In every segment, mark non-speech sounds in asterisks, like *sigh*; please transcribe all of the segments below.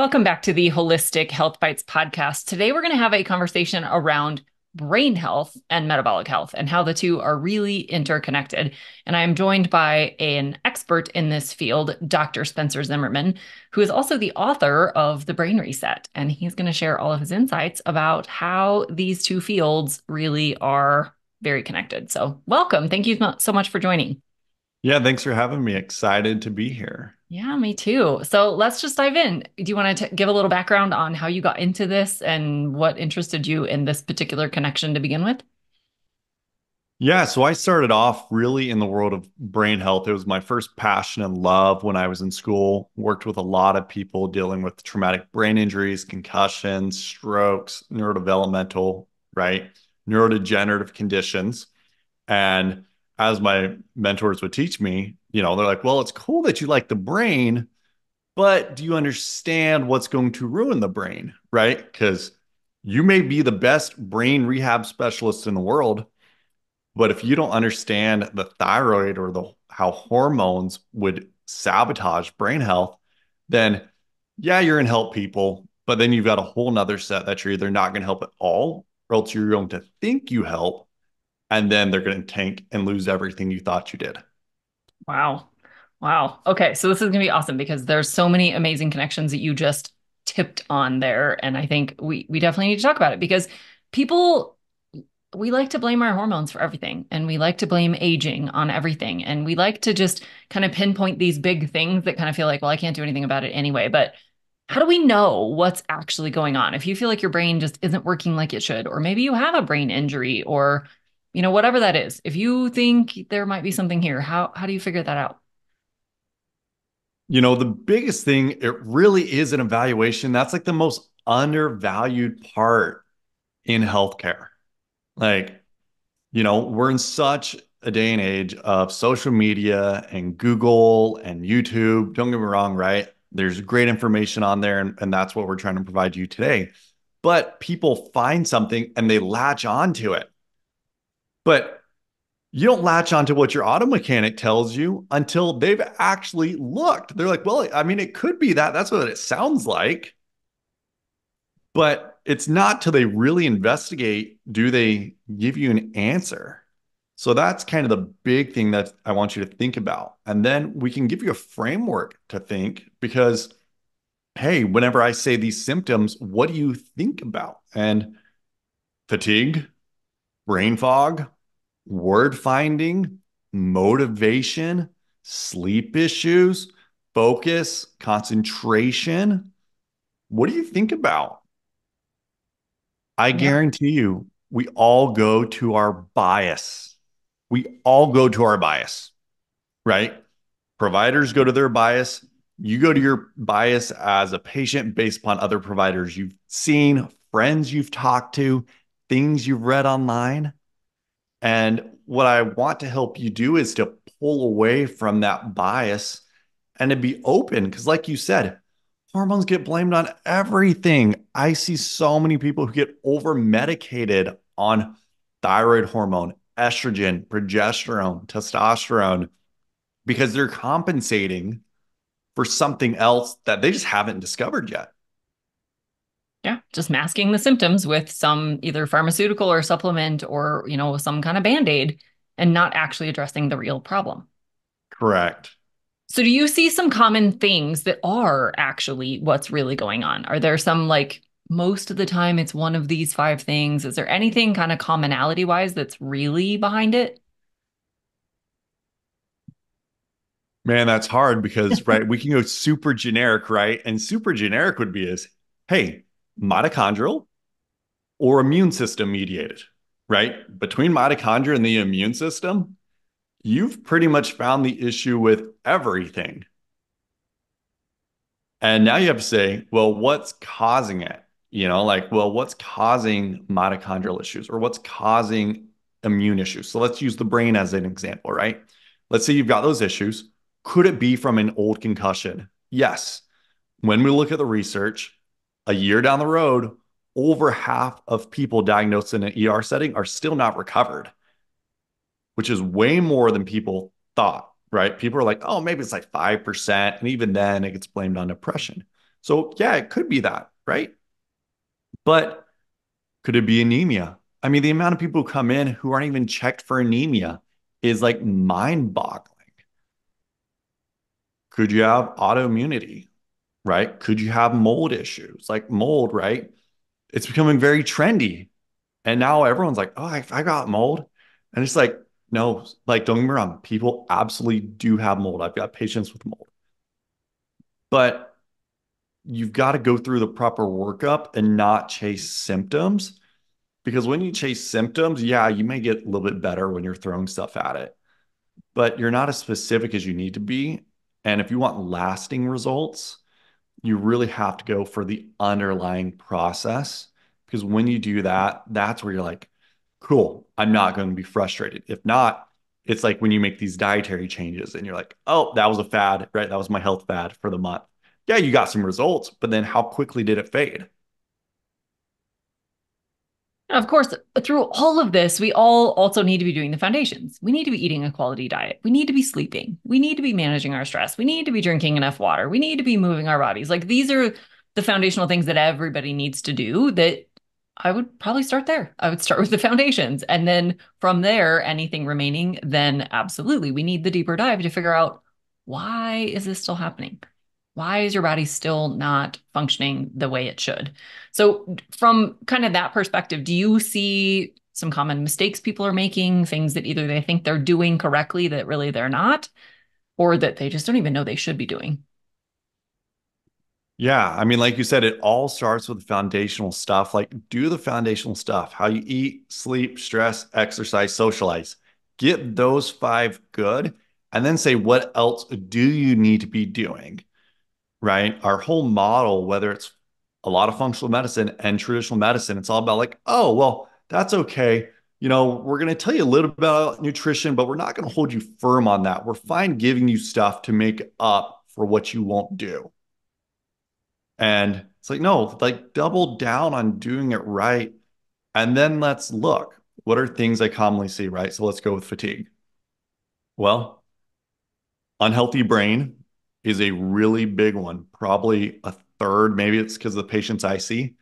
Welcome back to the Holistic Health Bites podcast. Today, we're going to have a conversation around brain health and metabolic health and how the two are really interconnected. And I am joined by an expert in this field, Dr. Spencer Zimmerman, who is also the author of The Brain Reset. And he's going to share all of his insights about how these two fields really are very connected. So, welcome. Thank you so much for joining. Yeah, thanks for having me. Excited to be here. Yeah, me too. So let's just dive in. Do you want to give a little background on how you got into this and what interested you in this particular connection to begin with? Yeah, so I started off really in the world of brain health. It was my first passion and love when I was in school. Worked with a lot of people dealing with traumatic brain injuries, concussions, strokes, neurodevelopmental, right? Neurodegenerative conditions. And as my mentors would teach me, you know, they're like, well, it's cool that you like the brain, but do you understand what's going to ruin the brain? Right. Because you may be the best brain rehab specialist in the world, but if you don't understand the thyroid or the how hormones would sabotage brain health, then yeah, you're in help people, but then you've got a whole nother set that you're either not going to help at all, or else you're going to think you help, and then they're going to tank and lose everything you thought you did. Wow. Wow. Okay. So this is going to be awesome because there's so many amazing connections that you just tipped on there. And I think we, we definitely need to talk about it because people, we like to blame our hormones for everything and we like to blame aging on everything. And we like to just kind of pinpoint these big things that kind of feel like, well, I can't do anything about it anyway. But how do we know what's actually going on? If you feel like your brain just isn't working like it should, or maybe you have a brain injury or you know, whatever that is. If you think there might be something here, how how do you figure that out? You know, the biggest thing, it really is an evaluation. That's like the most undervalued part in healthcare. Like, you know, we're in such a day and age of social media and Google and YouTube. Don't get me wrong, right? There's great information on there, and, and that's what we're trying to provide you today. But people find something and they latch onto it. But you don't latch onto what your auto mechanic tells you until they've actually looked. They're like, well, I mean, it could be that. That's what it sounds like. But it's not till they really investigate do they give you an answer. So that's kind of the big thing that I want you to think about. And then we can give you a framework to think because, hey, whenever I say these symptoms, what do you think about? And fatigue, brain fog, word finding, motivation, sleep issues, focus, concentration. What do you think about? I yeah. guarantee you, we all go to our bias. We all go to our bias, right? Providers go to their bias. You go to your bias as a patient based upon other providers you've seen, friends you've talked to, things you've read online. And what I want to help you do is to pull away from that bias and to be open. Because, like you said, hormones get blamed on everything. I see so many people who get over medicated on thyroid hormone, estrogen, progesterone, testosterone, because they're compensating for something else that they just haven't discovered yet. Yeah, just masking the symptoms with some either pharmaceutical or supplement or, you know, some kind of band-aid and not actually addressing the real problem. Correct. So do you see some common things that are actually what's really going on? Are there some like most of the time it's one of these five things? Is there anything kind of commonality wise that's really behind it? Man, that's hard because right, *laughs* we can go super generic, right? And super generic would be is, hey, mitochondrial or immune system mediated, right? Between mitochondria and the immune system, you've pretty much found the issue with everything. And now you have to say, well, what's causing it? You know, like, well, what's causing mitochondrial issues or what's causing immune issues? So let's use the brain as an example, right? Let's say you've got those issues. Could it be from an old concussion? Yes. When we look at the research, a year down the road, over half of people diagnosed in an ER setting are still not recovered, which is way more than people thought, right? People are like, oh, maybe it's like 5%. And even then, it gets blamed on depression. So, yeah, it could be that, right? But could it be anemia? I mean, the amount of people who come in who aren't even checked for anemia is like mind boggling. Could you have autoimmunity, right? Could you have mold issues? Like mold, right? It's becoming very trendy. And now everyone's like, oh, I, I got mold. And it's like, no, like, don't get me wrong, people absolutely do have mold. I've got patients with mold. But you've got to go through the proper workup and not chase symptoms. Because when you chase symptoms, yeah, you may get a little bit better when you're throwing stuff at it, but you're not as specific as you need to be. And if you want lasting results, you really have to go for the underlying process. Because when you do that, that's where you're like, cool, I'm not going to be frustrated. If not, it's like when you make these dietary changes and you're like, oh, that was a fad, right? That was my health fad for the month. Yeah, you got some results, but then how quickly did it fade? Of course, through all of this, we all also need to be doing the foundations. We need to be eating a quality diet. We need to be sleeping. We need to be managing our stress. We need to be drinking enough water. We need to be moving our bodies. Like these are the foundational things that everybody needs to do that I would probably start there. I would start with the foundations. And then from there, anything remaining, then absolutely, we need the deeper dive to figure out why is this still happening? Why is your body still not functioning the way it should? So, from kind of that perspective, do you see some common mistakes people are making, things that either they think they're doing correctly that really they're not, or that they just don't even know they should be doing? Yeah, I mean, like you said, it all starts with foundational stuff. Like, do the foundational stuff how you eat, sleep, stress, exercise, socialize. Get those five good, and then say, what else do you need to be doing? Right? Our whole model, whether it's a lot of functional medicine and traditional medicine, it's all about like, oh, well, that's okay. You know, we're going to tell you a little bit about nutrition, but we're not going to hold you firm on that. We're fine giving you stuff to make up for what you won't do. And it's like, no, like double down on doing it right. And then let's look. What are things I commonly see, right? So let's go with fatigue. Well, unhealthy brain is a really big one. Probably a third, maybe it's because of the patients I see,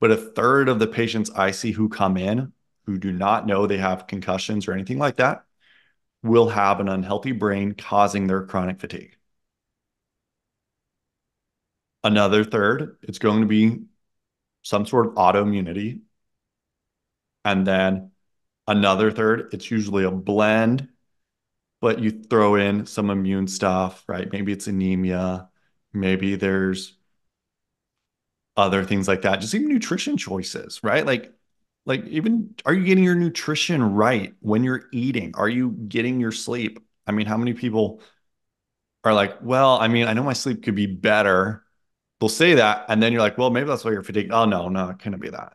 but a third of the patients I see who come in who do not know they have concussions or anything like that will have an unhealthy brain causing their chronic fatigue. Another third, it's going to be some sort of autoimmunity. And then another third, it's usually a blend, but you throw in some immune stuff, right? Maybe it's anemia, maybe there's other things like that. Just even nutrition choices, right? Like like even are you getting your nutrition right when you're eating? Are you getting your sleep? I mean, how many people are like, well, I mean, I know my sleep could be better, they'll say that, and then you're like, well, maybe that's why you're fatigued. Oh no, no, it couldn't be that.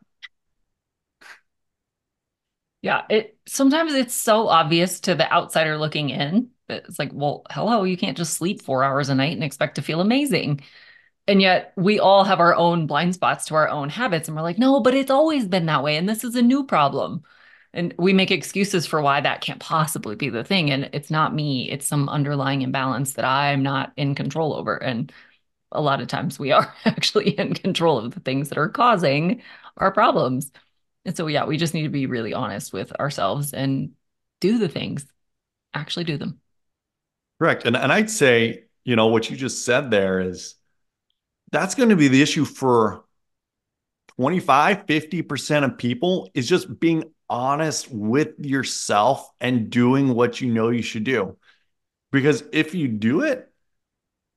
Yeah, it sometimes it's so obvious to the outsider looking in. It's like, well, hello, you can't just sleep four hours a night and expect to feel amazing. And yet we all have our own blind spots to our own habits. And we're like, no, but it's always been that way. And this is a new problem. And we make excuses for why that can't possibly be the thing. And it's not me, it's some underlying imbalance that I'm not in control over. And a lot of times we are *laughs* actually in control of the things that are causing our problems. And so, yeah, we just need to be really honest with ourselves and do the things, actually do them. Correct. And, and I'd say, you know, what you just said there is that's going to be the issue for 25, 50% of people is just being honest with yourself and doing what you know you should do. Because if you do it,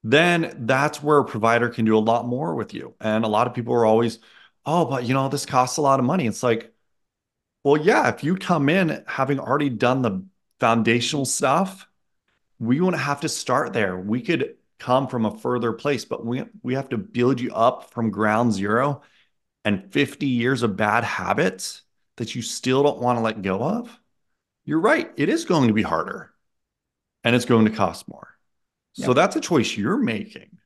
then that's where a provider can do a lot more with you. And a lot of people are always, oh, but you know, this costs a lot of money. It's like, well, yeah, if you come in having already done the foundational stuff, we wouldn't have to start there. We could come from a further place, but we we have to build you up from ground zero and 50 years of bad habits that you still don't want to let go of. You're right. It is going to be harder and it's going to cost more. So that's a choice you're making.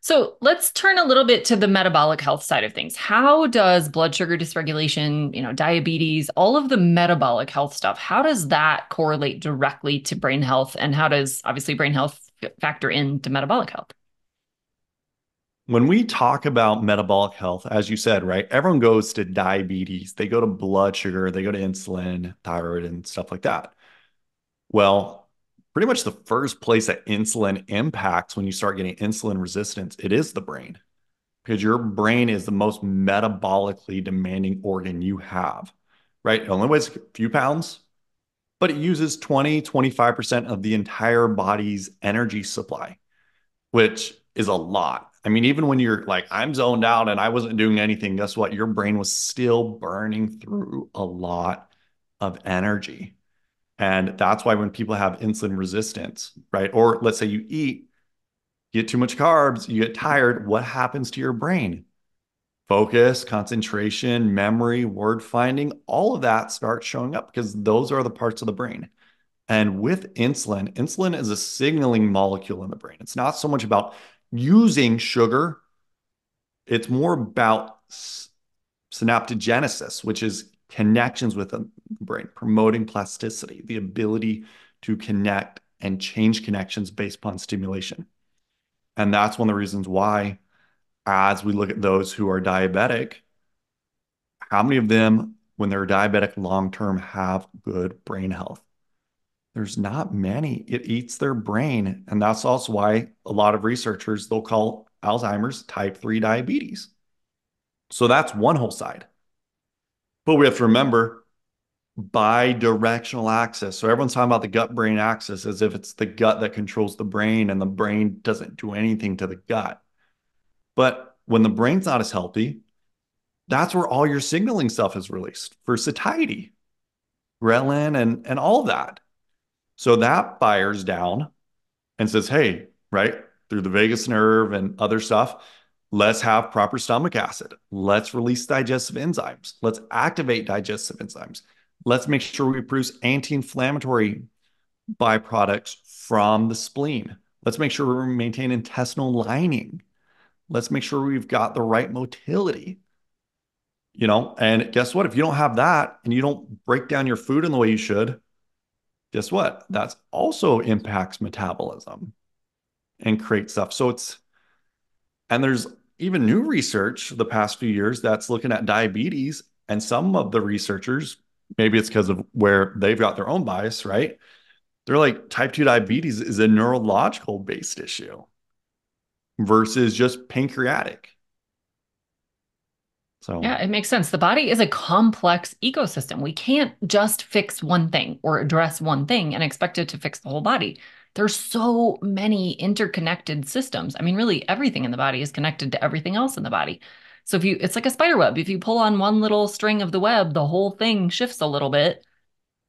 So let's turn a little bit to the metabolic health side of things. How does blood sugar dysregulation, you know, diabetes, all of the metabolic health stuff, how does that correlate directly to brain health? And how does obviously brain health factor into metabolic health? when we talk about metabolic health, as you said, right, everyone goes to diabetes, they go to blood sugar, they go to insulin, thyroid, and stuff like that. Well, pretty much the first place that insulin impacts when you start getting insulin resistance, it is the brain because your brain is the most metabolically demanding organ you have, right? It only weighs a few pounds, but it uses 20, 25% of the entire body's energy supply, which is a lot. I mean, even when you're like, I'm zoned out and I wasn't doing anything, guess what? Your brain was still burning through a lot of energy. And that's why when people have insulin resistance, right? Or let's say you eat, get too much carbs, you get tired, what happens to your brain? Focus, concentration, memory, word finding, all of that starts showing up because those are the parts of the brain. And with insulin, insulin is a signaling molecule in the brain. It's not so much about using sugar, it's more about synaptogenesis, which is connections with brain, promoting plasticity, the ability to connect and change connections based upon stimulation. And that's one of the reasons why, as we look at those who are diabetic, how many of them, when they're diabetic long term, have good brain health? There's not many. It eats their brain. And that's also why a lot of researchers, they'll call Alzheimer's type 3 diabetes. So that's one whole side. But we have to remember bidirectional axis. So everyone's talking about the gut brain axis as if it's the gut that controls the brain and the brain doesn't do anything to the gut. But when the brain's not as healthy, that's where all your signaling stuff is released for satiety, ghrelin, and, and all that. So that fires down and says, hey, right, through the vagus nerve and other stuff, let's have proper stomach acid. Let's release digestive enzymes. Let's activate digestive enzymes. Let's make sure we produce anti inflammatory byproducts from the spleen. Let's make sure we maintain intestinal lining. Let's make sure we've got the right motility. You know, and guess what? If you don't have that and you don't break down your food in the way you should, guess what? That also impacts metabolism and creates stuff. So it's, and there's even new research the past few years that's looking at diabetes. And some of the researchers maybe it's because of where they've got their own bias, right? They're like type 2 diabetes is a neurological based issue versus just pancreatic. So, yeah, it makes sense. The body is a complex ecosystem. We can't just fix one thing or address one thing and expect it to fix the whole body. There's so many interconnected systems. I mean, really, everything in the body is connected to everything else in the body. So if you, it's like a spider web. If you pull on one little string of the web, the whole thing shifts a little bit.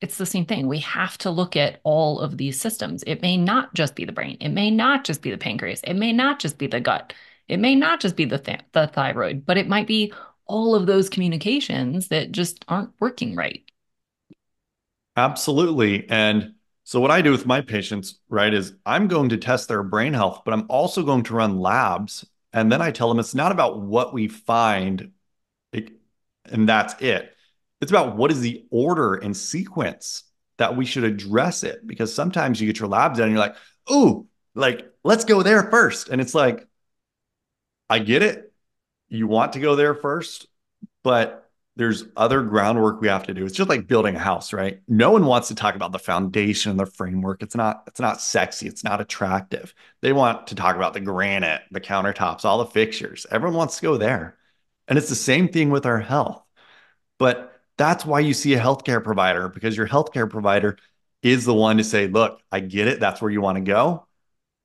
It's the same thing. We have to look at all of these systems. It may not just be the brain. It may not just be the pancreas. It may not just be the gut. It may not just be the th- the thyroid, but it might be all of those communications that just aren't working right. Absolutely. And so what I do with my patients, right, is I'm going to test their brain health, but I'm also going to run labs and then I tell them it's not about what we find and that's it. It's about what is the order and sequence that we should address it. Because sometimes you get your labs done and you're like, oh, like, let's go there first. And it's like, I get it. You want to go there first, but there's other groundwork we have to do. It's just like building a house, right? No one wants to talk about the foundation, and the framework. It's not it's not sexy, it's not attractive. They want to talk about the granite, the countertops, all the fixtures. Everyone wants to go there. And it's the same thing with our health. But that's why you see a healthcare provider because your healthcare provider is the one to say, "Look, I get it. That's where you want to go."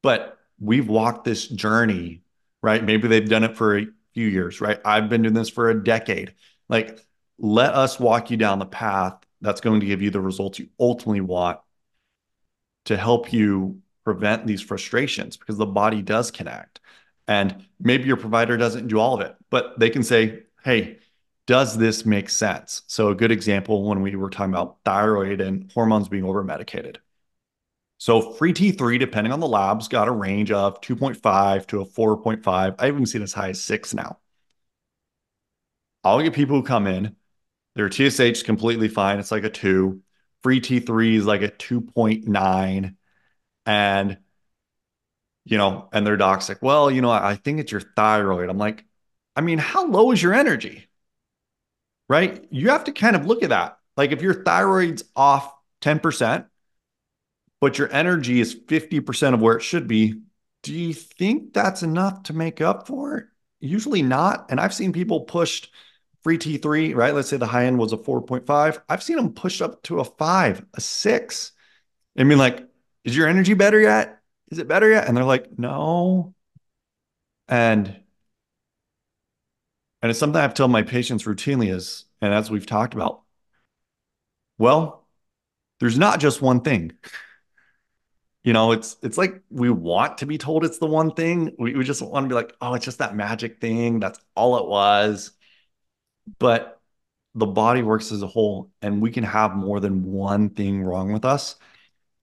But we've walked this journey, right? Maybe they've done it for a few years, right? I've been doing this for a decade like, let us walk you down the path that's going to give you the results you ultimately want to help you prevent these frustrations because the body does connect. And maybe your provider doesn't do all of it, but they can say, hey, does this make sense? So, a good example when we were talking about thyroid and hormones being over medicated. So, free T3, depending on the labs, got a range of 2.5 to a 4.5. I even seen as high as six now. I'll get people who come in, their TSH is completely fine. It's like a two. Free T3 is like a 2.9. And you know, and their doc's like, well, you know, I think it's your thyroid. I'm like, I mean, how low is your energy? Right? You have to kind of look at that. Like if your thyroid's off 10%, but your energy is 50% of where it should be, do you think that's enough to make up for it? Usually not. And I've seen people pushed free T3, right? Let's say the high end was a 4.5. I've seen them push up to a five, a six. I mean, like, is your energy better yet? Is it better yet? And they're like, no. And and it's something I've told my patients routinely is, and as we've talked about, well, there's not just one thing. You know, it's it's like we want to be told it's the one thing. We, we just want to be like, oh, it's just that magic thing. That's all it was. But the body works as a whole, and we can have more than one thing wrong with us.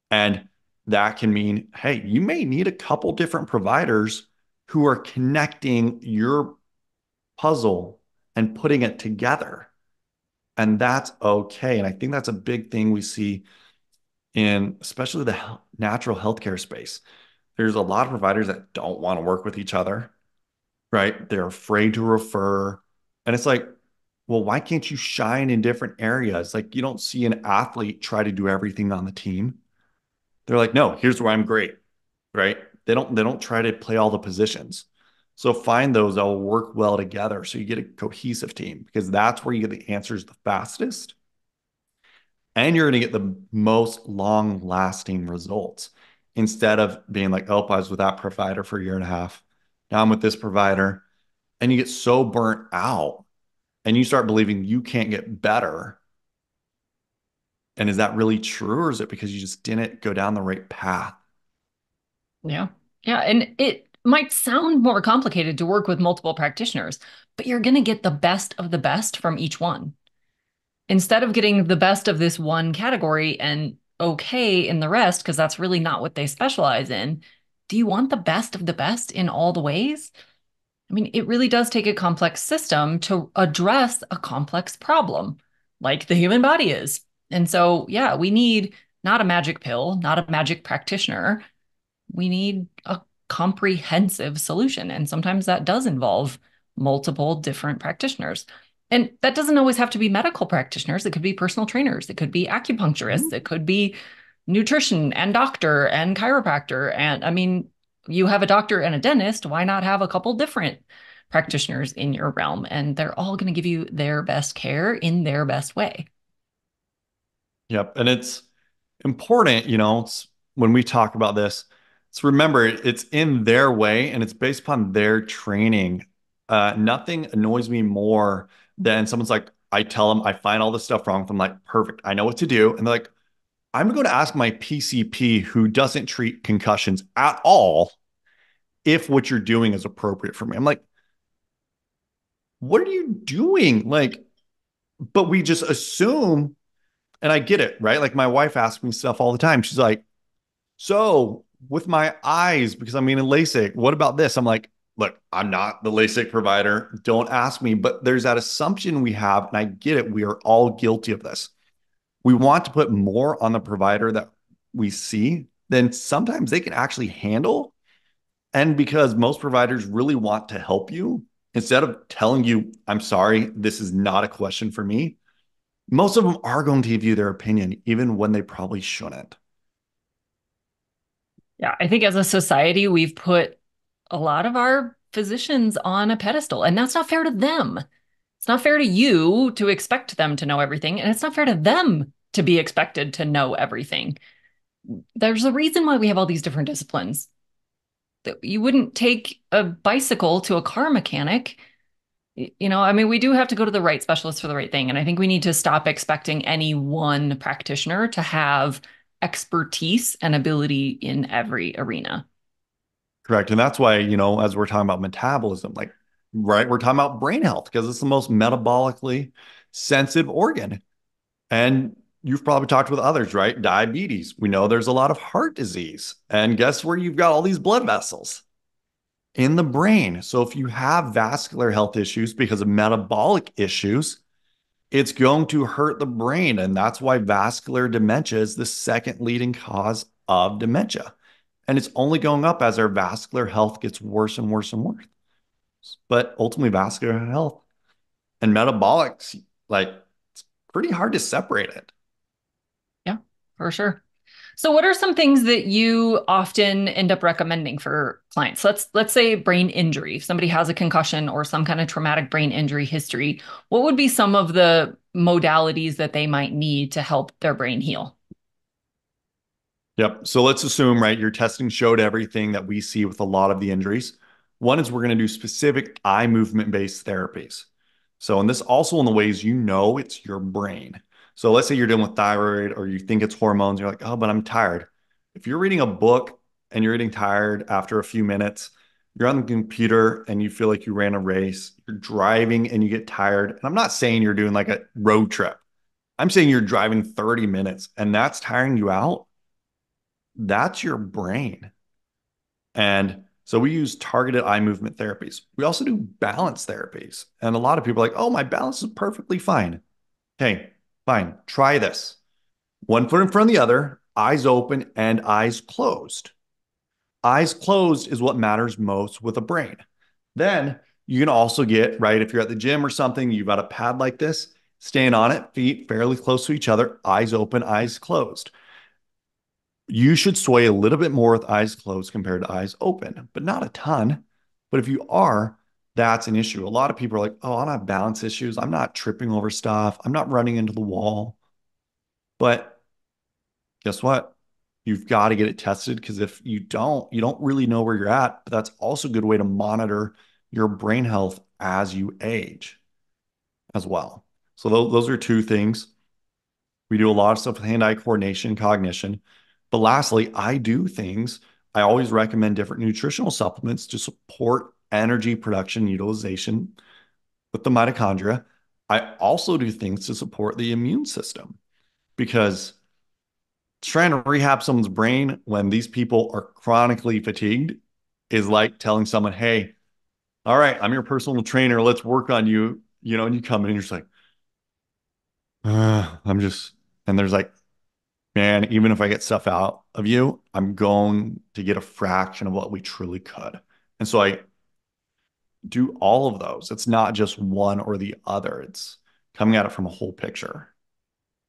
And that can mean, hey, you may need a couple different providers who are connecting your puzzle and putting it together. And that's okay. And I think that's a big thing we see in especially the natural healthcare space. There's a lot of providers that don't want to work with each other, right? They're afraid to refer. And it's like, well, why can't you shine in different areas? Like you don't see an athlete try to do everything on the team. They're like, no, here's where I'm great, right? They don't they don't try to play all the positions. So find those that will work well together so you get a cohesive team because that's where you get the answers the fastest. And you're going to get the most long lasting results instead of being like, oh, I was with that provider for a year and a half. Now I'm with this provider. And you get so burnt out and you start believing you can't get better. And is that really true? Or is it because you just didn't go down the right path? Yeah. Yeah. And it might sound more complicated to work with multiple practitioners, but you're going to get the best of the best from each one. Instead of getting the best of this one category and okay in the rest, because that's really not what they specialize in, do you want the best of the best in all the ways? I mean, it really does take a complex system to address a complex problem, like the human body is. And so, yeah, we need not a magic pill, not a magic practitioner. We need a comprehensive solution. And sometimes that does involve multiple different practitioners. And that doesn't always have to be medical practitioners. It could be personal trainers, it could be acupuncturists, mm-hmm. it could be nutrition and doctor and chiropractor. And I mean, you have a doctor and a dentist. Why not have a couple different practitioners in your realm? And they're all going to give you their best care in their best way. Yep. And it's important, you know, when we talk about this, it's remember, it's in their way and it's based upon their training. Uh, nothing annoys me more than someone's like, I tell them I find all this stuff wrong. I'm like, perfect. I know what to do. And they're like, I'm going to ask my PCP who doesn't treat concussions at all if what you're doing is appropriate for me. I'm like, what are you doing? Like, but we just assume, and I get it, right? Like my wife asks me stuff all the time. She's like, so with my eyes because I'm getting LASIK. What about this? I'm like, look, I'm not the LASIK provider. Don't ask me. But there's that assumption we have, and I get it. We are all guilty of this. We want to put more on the provider that we see than sometimes they can actually handle. And because most providers really want to help you, instead of telling you, I'm sorry, this is not a question for me, most of them are going to give you their opinion, even when they probably shouldn't. Yeah, I think as a society, we've put a lot of our physicians on a pedestal, and that's not fair to them. It's not fair to you to expect them to know everything, and it's not fair to them to be expected to know everything. There's a reason why we have all these different disciplines. You wouldn't take a bicycle to a car mechanic. You know, I mean, we do have to go to the right specialist for the right thing. And I think we need to stop expecting any one practitioner to have expertise and ability in every arena. Correct. And that's why, you know, as we're talking about metabolism, like, right, we're talking about brain health because it's the most metabolically sensitive organ. And you've probably talked with others, right? Diabetes. We know there's a lot of heart disease. And guess where you've got all these blood vessels? In the brain. So if you have vascular health issues because of metabolic issues, it's going to hurt the brain. And that's why vascular dementia is the second leading cause of dementia. And it's only going up as our vascular health gets worse and worse and worse. But ultimately, vascular health and metabolics, like it's pretty hard to separate it. Yeah, for sure. So what are some things that you often end up recommending for clients? Let's let's say brain injury. If somebody has a concussion or some kind of traumatic brain injury history, what would be some of the modalities that they might need to help their brain heal? Yep. So let's assume, right, your testing showed everything that we see with a lot of the injuries. One is we're going to do specific eye movement based therapies. So, and this also in the ways you know it's your brain. So let's say you're dealing with thyroid or you think it's hormones, you're like, oh, but I'm tired. If you're reading a book and you're getting tired after a few minutes, you're on the computer and you feel like you ran a race, you're driving and you get tired. And I'm not saying you're doing like a road trip. I'm saying you're driving 30 minutes and that's tiring you out. That's your brain. And so we use targeted eye movement therapies. We also do balance therapies. And a lot of people are like, oh, my balance is perfectly fine. Okay, Fine, try this. One foot in front of the other, eyes open and eyes closed. Eyes closed is what matters most with a brain. Then you can also get, right, if you're at the gym or something, you've got a pad like this, stand on it, feet fairly close to each other, eyes open, eyes closed. You should sway a little bit more with eyes closed compared to eyes open, but not a ton. But if you are, that's an issue. A lot of people are like, oh, I don't have balance issues. I'm not tripping over stuff. I'm not running into the wall. But guess what? You've got to get it tested because if you don't, you don't really know where you're at. But that's also a good way to monitor your brain health as you age as well. So those, those are two things. We do a lot of stuff with hand-eye coordination, cognition. But lastly, I do things. I always recommend different nutritional supplements to support energy production utilization with the mitochondria. I also do things to support the immune system because trying to rehab someone's brain when these people are chronically fatigued is like telling someone, hey, all right, I'm your personal trainer. Let's work on you. You know, and you come in and you're just like, uh, I'm just, and there's like, man, even if I get stuff out of you, I'm going to get a fraction of what we truly could. And so I do all of those. It's not just one or the other. It's coming at it from a whole picture.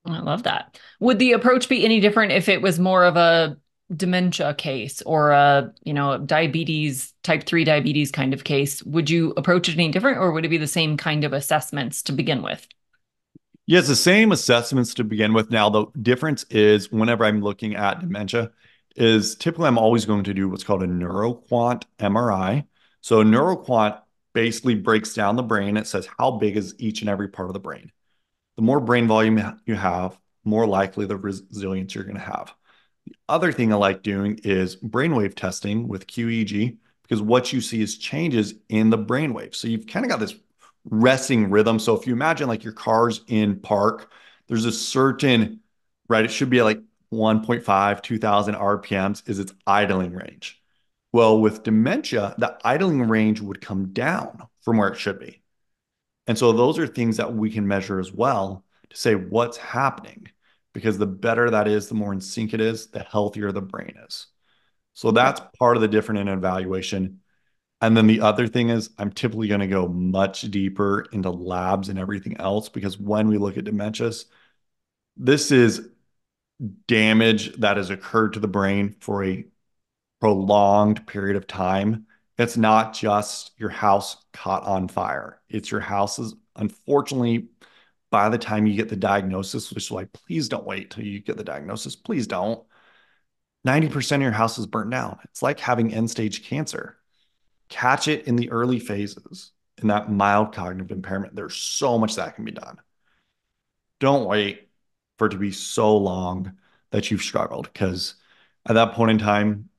I love that. Would the approach be any different if it was more of a dementia case or a, you know, diabetes, type 3 diabetes kind of case? Would you approach it any different or would it be the same kind of assessments to begin with? Yeah, it's the same assessments to begin with. Now, the difference is whenever I'm looking at dementia, is typically I'm always going to do what's called a neuroquant MRI. So neuroquant basically breaks down the brain. It says how big is each and every part of the brain. The more brain volume you have, more likely the resilience you're going to have. The other thing I like doing is brainwave testing with QEEG because what you see is changes in the brainwave. So you've kind of got this resting rhythm. So if you imagine like your car's in park, there's a certain, right? It should be like 1.5, 2000 RPMs is its idling range. Well, with dementia, the idling range would come down from where it should be. And so those are things that we can measure as well to say what's happening. Because the better that is, the more in sync it is, the healthier the brain is. So that's part of the different in evaluation. And then the other thing is, I'm typically going to go much deeper into labs and everything else because when we look at dementias, this is damage that has occurred to the brain for a prolonged period of time. It's not just your house caught on fire. It's your house's, unfortunately, by the time you get the diagnosis, which is why please don't wait till you get the diagnosis. Please don't. 90% of your house is burnt down. It's like having end stage cancer. Catch it in the early phases in that mild cognitive impairment. There's so much that can be done. Don't wait for it to be so long that you've struggled because at that point in time,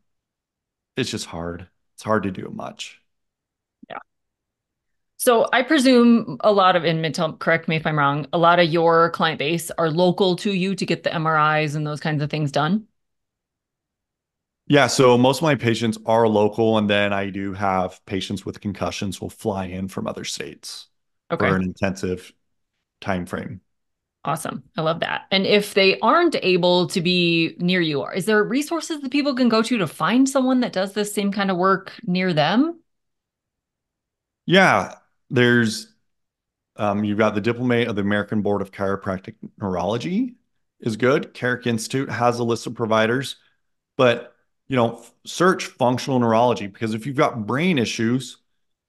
it's just hard. It's hard to do much. Yeah. So I presume a lot of, in tell, correct me if I'm wrong, a lot of your client base are local to you to get the MRIs and those kinds of things done. Yeah, so most of my patients are local, and then I do have patients with concussions will fly in from other states okay. for an intensive time frame. Awesome. I love that. And if they aren't able to be near you, is there resources that people can go to to find someone that does this same kind of work near them? Yeah, there's um, you've got the diplomate of the American Board of Chiropractic Neurology is good. Carrick Institute has a list of providers, but you know, search functional neurology because if you've got brain issues,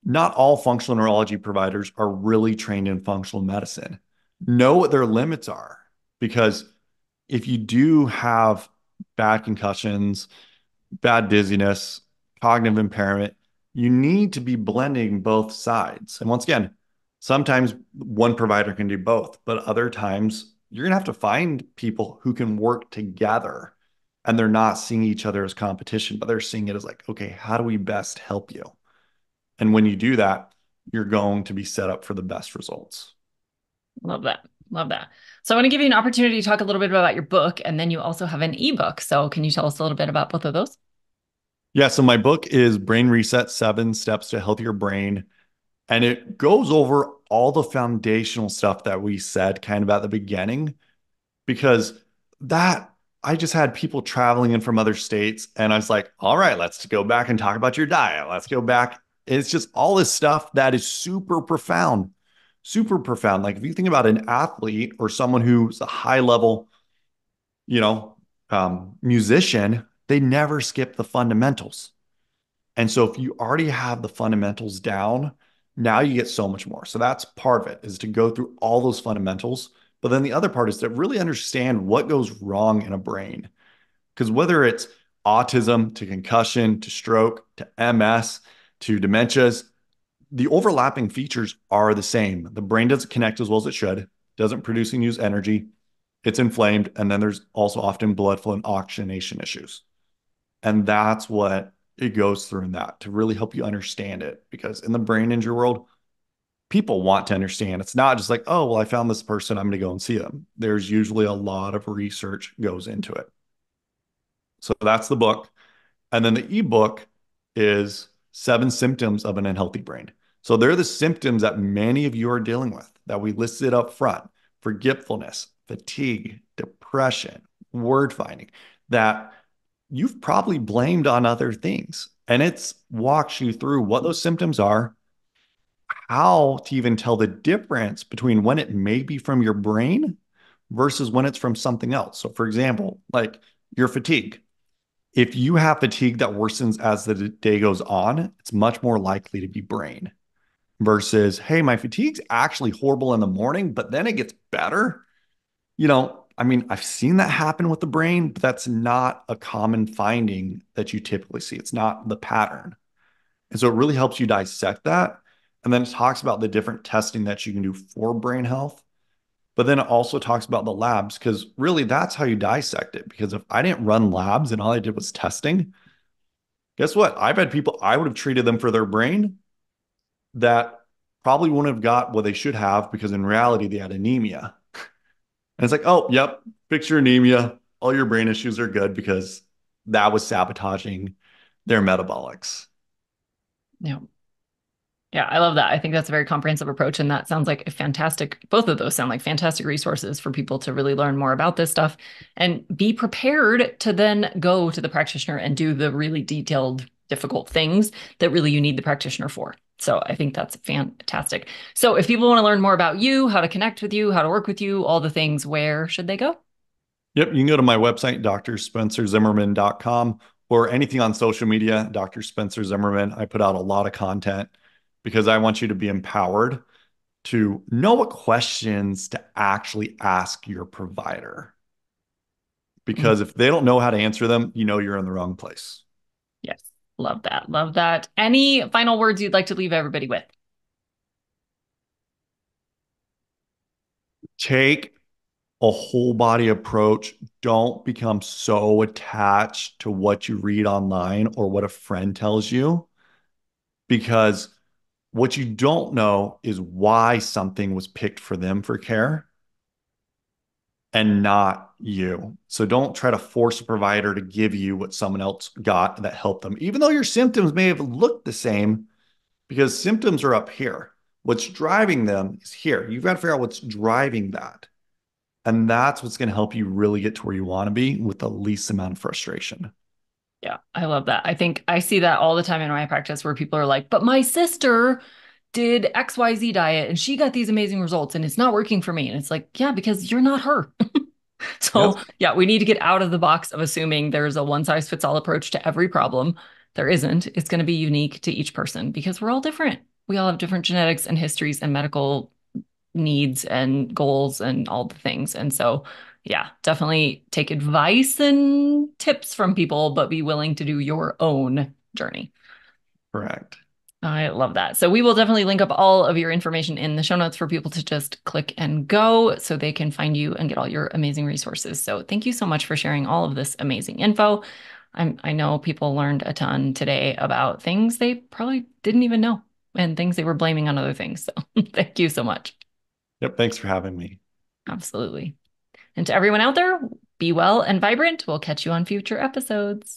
not all functional neurology providers are really trained in functional medicine. Know what their limits are because if you do have bad concussions, bad dizziness, cognitive impairment, you need to be blending both sides. And once again, sometimes one provider can do both, but other times you're going to have to find people who can work together and they're not seeing each other as competition, but they're seeing it as like, okay, how do we best help you? And when you do that, you're going to be set up for the best results. Love that. Love that. So I want to give you an opportunity to talk a little bit about your book, and then you also have an ebook. So can you tell us a little bit about both of those? Yeah. So my book is Brain Reset Seven Steps to Healthier Brain. And it goes over all the foundational stuff that we said kind of at the beginning, because that I just had people traveling in from other states. And I was like, all right, let's go back and talk about your diet. Let's go back. It's just all this stuff that is super profound, super profound. Like if you think about an athlete or someone who's a high level, you know, um, musician, they never skip the fundamentals. And so if you already have the fundamentals down, now you get so much more. So that's part of it is to go through all those fundamentals. But then the other part is to really understand what goes wrong in a brain. Because whether it's autism to concussion to stroke to MS to dementias, the overlapping features are the same. The brain doesn't connect as well as it should, doesn't produce and use energy, it's inflamed. And then there's also often blood flow and oxygenation issues. And that's what it goes through in that to really help you understand it. Because in the brain injury world, people want to understand. It's not just like, oh, well, I found this person, I'm going to go and see them. There's usually a lot of research goes into it. So that's the book. And then the ebook is Seven Symptoms of an Unhealthy Brain. So they're the symptoms that many of you are dealing with that we listed up front forgetfulness, fatigue, depression, word finding that you've probably blamed on other things. And it's walks you through what those symptoms are, how to even tell the difference between when it may be from your brain versus when it's from something else. So, for example, like your fatigue. If you have fatigue that worsens as the day goes on, it's much more likely to be brain versus, hey, my fatigue's actually horrible in the morning, but then it gets better. You know, I mean, I've seen that happen with the brain, but that's not a common finding that you typically see. It's not the pattern. And so it really helps you dissect that. And then it talks about the different testing that you can do for brain health. But then it also talks about the labs because really that's how you dissect it. Because if I didn't run labs and all I did was testing, guess what? I've had people, I would have treated them for their brain that probably wouldn't have got what they should have because in reality they had anemia and it's like, oh, yep, fix your anemia. All your brain issues are good because that was sabotaging their metabolics. Yeah. Yeah, I love that. I think that's a very comprehensive approach. And that sounds like a fantastic, both of those sound like fantastic resources for people to really learn more about this stuff and be prepared to then go to the practitioner and do the really detailed, difficult things that really you need the practitioner for. So I think that's fantastic. So if people want to learn more about you, how to connect with you, how to work with you, all the things, where should they go? Yep, you can go to my website, drspencerzimmerman.com, or anything on social media, Dr. Spencer Zimmerman. I put out a lot of content because I want you to be empowered to know what questions to actually ask your provider. Because mm-hmm. if they don't know how to answer them, you know you're in the wrong place. Yes. Love that. Love that. Any final words you'd like to leave everybody with? Take a whole body approach. Don't become so attached to what you read online or what a friend tells you, because what you don't know is why something was picked for them for care and not you. So don't try to force a provider to give you what someone else got that helped them, even though your symptoms may have looked the same, because symptoms are up here. What's driving them is here. You've got to figure out what's driving that. And that's what's going to help you really get to where you want to be with the least amount of frustration. Yeah, I love that. I think I see that all the time in my practice where people are like, but my sister did XYZ diet and she got these amazing results and it's not working for me. And it's like, yeah, because you're not her. *laughs* so, yeah, we need to get out of the box of assuming there's a one size fits all approach to every problem. There isn't. It's going to be unique to each person because we're all different. We all have different genetics and histories and medical needs and goals and all the things. And so, yeah, definitely take advice and tips from people, but be willing to do your own journey. Correct. I love that. So we will definitely link up all of your information in the show notes for people to just click and go so they can find you and get all your amazing resources. So thank you so much for sharing all of this amazing info. I'm, I know people learned a ton today about things they probably didn't even know and things they were blaming on other things. So *laughs* thank you so much. Yep. Thanks for having me. Absolutely. And to everyone out there, be well and vibrant. We'll catch you on future episodes.